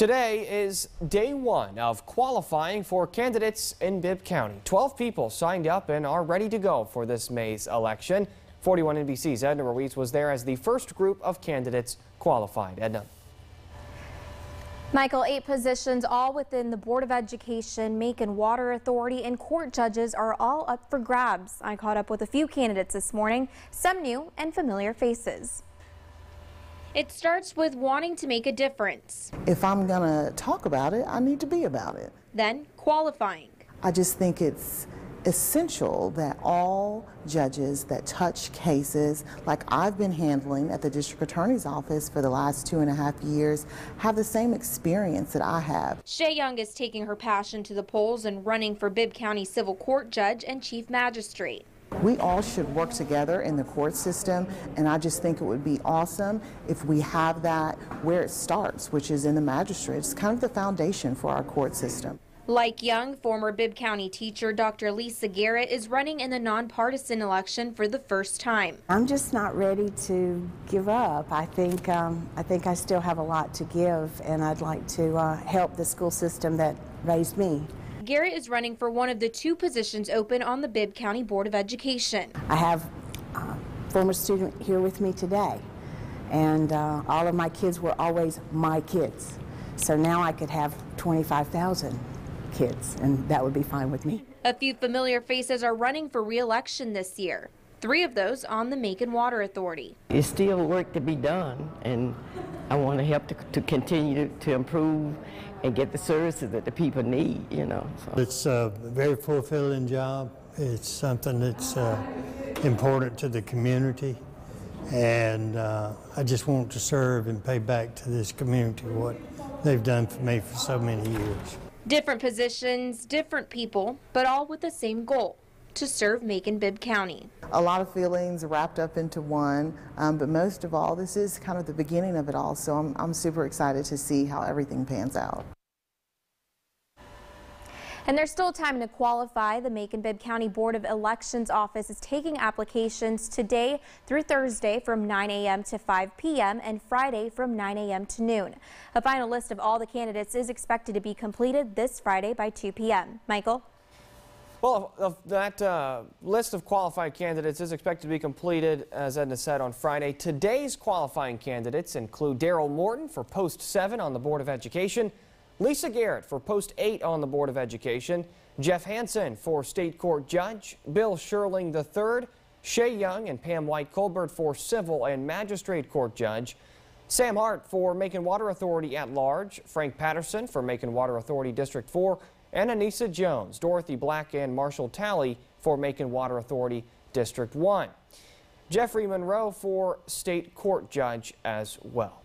Today is day one of qualifying for candidates in Bibb County. 12 people signed up and are ready to go for this May's election. 41 NBC's Edna Ruiz was there as the first group of candidates qualified. Edna. Michael, eight positions all within the Board of Education, Macon Water Authority, and court judges are all up for grabs. I caught up with a few candidates this morning, some new and familiar faces. It starts with wanting to make a difference, If I'm going to talk about it, I need to be about it. then qualifying. I just think it's essential that all judges that touch cases like I've been handling at the district attorney's office for the last two and a half years have the same experience that I have. Shay Young is taking her passion to the polls and running for Bibb County Civil Court Judge and Chief Magistrate. We all should work together in the court system, and I just think it would be awesome if we have that where it starts, which is in the magistrate. It's kind of the foundation for our court system. Like Young, former Bibb County teacher Dr. Lisa Garrett is running in the nonpartisan election for the first time. I'm just not ready to give up. I think um, I think I still have a lot to give, and I'd like to uh, help the school system that raised me. Garrett is running for one of the two positions open on the Bibb County Board of Education. I have a former student here with me today, and uh, all of my kids were always my kids. So now I could have 25,000 kids, and that would be fine with me. A few familiar faces are running for re-election this year. Three of those on the Macon Water Authority. It's still work to be done, and I want to help to, to continue to, to improve and get the services that the people need, you know. So. It's a very fulfilling job. It's something that's uh, important to the community, and uh, I just want to serve and pay back to this community what they've done for me for so many years. Different positions, different people, but all with the same goal to serve Macon Bibb County. A lot of feelings wrapped up into one, um, but most of all, this is kind of the beginning of it all, so I'm, I'm super excited to see how everything pans out. And there's still time to qualify. The Macon Bibb County Board of Elections office is taking applications today through Thursday from 9 a.m. to 5 p.m. and Friday from 9 a.m. to noon. A final list of all the candidates is expected to be completed this Friday by 2 p.m. Michael? Well, that uh, list of qualified candidates is expected to be completed, as Edna said, on Friday. Today's qualifying candidates include Daryl Morton for Post 7 on the Board of Education, Lisa Garrett for Post 8 on the Board of Education, Jeff Hansen for State Court Judge, Bill Sherling III, Shay Young and Pam White Colbert for Civil and Magistrate Court Judge, Sam Hart for Macon Water Authority at Large, Frank Patterson for Macon Water Authority District 4, and Anissa Jones, Dorothy Black, and Marshall Talley for Macon Water Authority District 1. Jeffrey Monroe for State Court Judge as well.